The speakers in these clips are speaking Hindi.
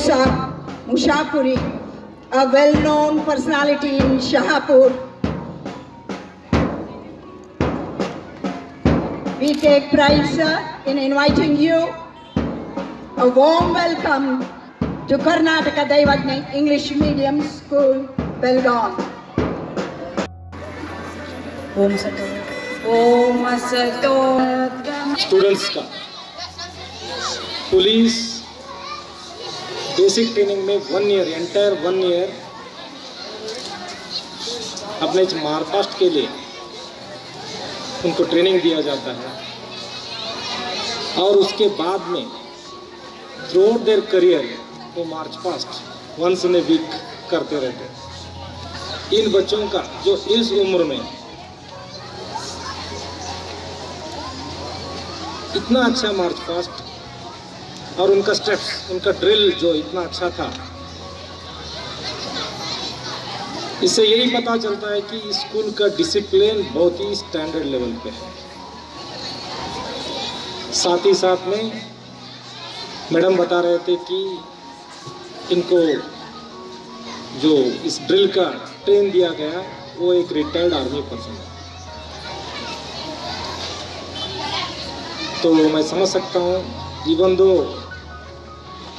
Musa Mushapuri, a well-known personality in Shahapur. We take pride, sir, in inviting you. A warm welcome to Karnataka Daivagni English Medium School, Belgaum. ओम सतो ओम सतो स्टूडेंट्स का पुलिस बेसिक ट्रेनिंग में one year entire one year अपने मारकास्ट के लिए उनको ट्रेनिंग दिया जाता है। और उसके बाद में थ्रू देयर करियर वो march past once in a week करते रहते इन बच्चों का जो इस उम्र में इतना अच्छा मार्च पास्ट और उनका स्टेप्स उनका ड्रिल जो इतना अच्छा था। इससे यही पता चलता है कि स्कूल का डिसिप्लिन बहुत ही स्टैंडर्ड लेवल पे है। साथ ही साथ में मैडम बता रहे थे कि इनको जो इस ड्रिल का ट्रेन दिया गया, वो एक रिटायर्ड आर्मी पर्सन है। तो मैं समझ सकता हूँ इवन दो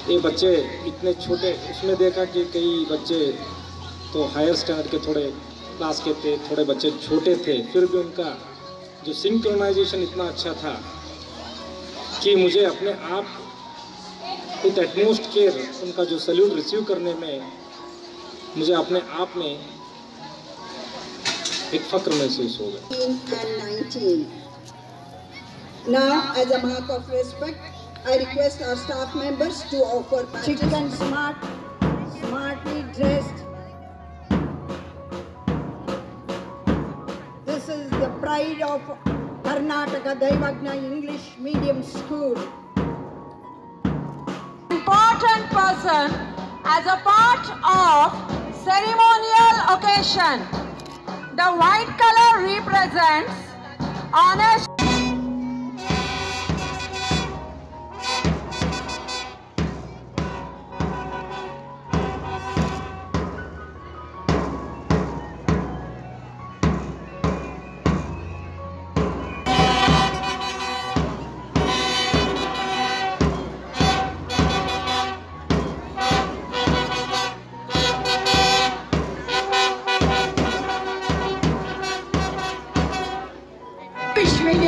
ये बच्चे इतने छोटे उसमें देखा कि कई बच्चे तो हायर स्टैंडर्ड के थोड़े क्लास के थे थोड़े बच्चे छोटे थे फिर भी उनका जो सिंक्रोनाइजेशन इतना अच्छा था कि मुझे अपने आप विथ एटमोस्ट केयर उनका जो सल्यूट रिसीव करने में मुझे अपने आप में एक फक्र महसूस हो गया 19. Now, as a mark of respect, I request our staff members to offer chicken smart, smartly dressed. This is the pride of Karnataka Daivagna English Medium School. important person as a part of ceremonial occasion. The white color represents honor.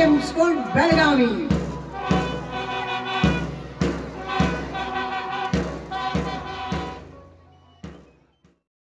M school Belagavi